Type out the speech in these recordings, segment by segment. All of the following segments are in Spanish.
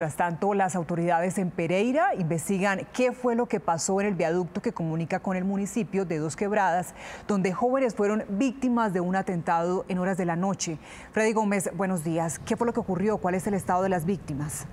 Mientras tanto, las autoridades en Pereira investigan qué fue lo que pasó en el viaducto que comunica con el municipio de Dos Quebradas, donde jóvenes fueron víctimas de un atentado en horas de la noche. Freddy Gómez, buenos días. ¿Qué fue lo que ocurrió? ¿Cuál es el estado de las víctimas?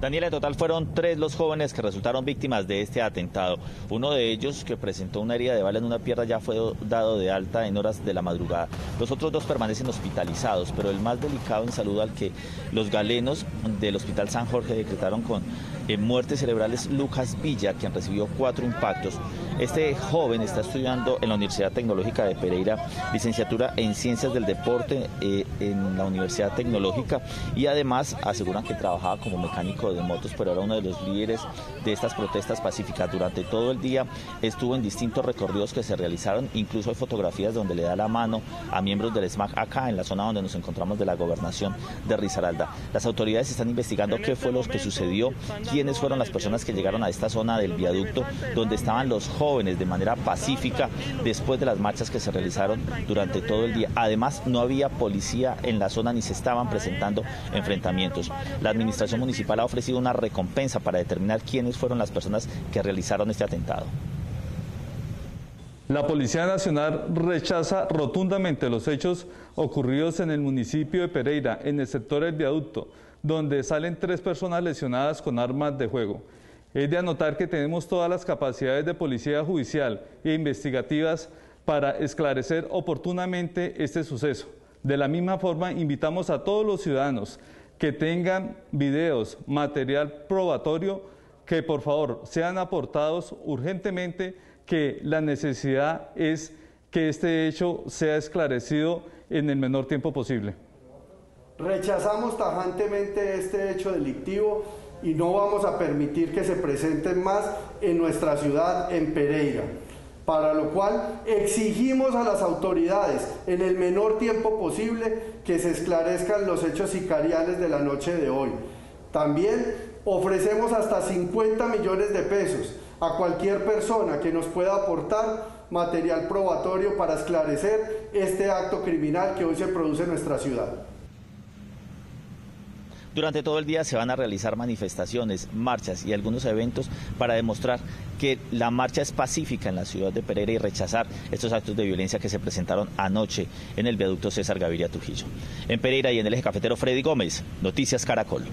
Daniela, en total fueron tres los jóvenes que resultaron víctimas de este atentado. Uno de ellos, que presentó una herida de bala en una pierna, ya fue dado de alta en horas de la madrugada. Los otros dos permanecen hospitalizados, pero el más delicado en salud al que los galenos del Hospital San Jorge decretaron con eh, muerte cerebral es Lucas Villa, quien recibió cuatro impactos. Este joven está estudiando en la Universidad Tecnológica de Pereira, licenciatura en Ciencias del Deporte eh, en la Universidad Tecnológica y además aseguran que trabajaba como mecánico de motos, pero era uno de los líderes de estas protestas pacíficas. Durante todo el día estuvo en distintos recorridos que se realizaron, incluso hay fotografías donde le da la mano a miembros del SMAC acá en la zona donde nos encontramos de la gobernación de Risaralda. Las autoridades están investigando qué fue lo que sucedió, quiénes fueron las personas que llegaron a esta zona del viaducto donde estaban los jóvenes de manera pacífica después de las marchas que se realizaron durante todo el día. Además, no había policía en la zona ni se estaban presentando enfrentamientos. La administración municipal ha ofrecido una recompensa para determinar quiénes fueron las personas que realizaron este atentado. La Policía Nacional rechaza rotundamente los hechos ocurridos en el municipio de Pereira, en el sector del viaducto, donde salen tres personas lesionadas con armas de juego. Es de anotar que tenemos todas las capacidades de policía judicial e investigativas para esclarecer oportunamente este suceso. De la misma forma, invitamos a todos los ciudadanos que tengan videos, material probatorio, que por favor sean aportados urgentemente, que la necesidad es que este hecho sea esclarecido en el menor tiempo posible. Rechazamos tajantemente este hecho delictivo y no vamos a permitir que se presenten más en nuestra ciudad, en Pereira para lo cual exigimos a las autoridades en el menor tiempo posible que se esclarezcan los hechos sicariales de la noche de hoy. También ofrecemos hasta 50 millones de pesos a cualquier persona que nos pueda aportar material probatorio para esclarecer este acto criminal que hoy se produce en nuestra ciudad. Durante todo el día se van a realizar manifestaciones, marchas y algunos eventos para demostrar que la marcha es pacífica en la ciudad de Pereira y rechazar estos actos de violencia que se presentaron anoche en el viaducto César Gaviria Trujillo. En Pereira y en el eje cafetero Freddy Gómez, Noticias Caracol.